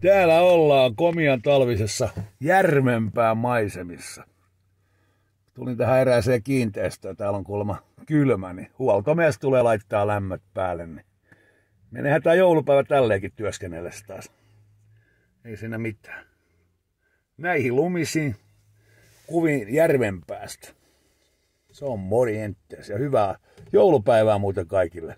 Täällä ollaan komian talvisessa järmempää maisemissa. Tulin tähän erääseen kiinteistöön, täällä on kuulemma kylmä, niin huoltomies tulee laittaa lämmöt päälle. Niin menehän tää joulupäivä tälleenkin työskennellessä taas. Ei siinä mitään. Näihin lumisiin kuvin järven päästä. Se on morjentes ja hyvää joulupäivää muuten kaikille.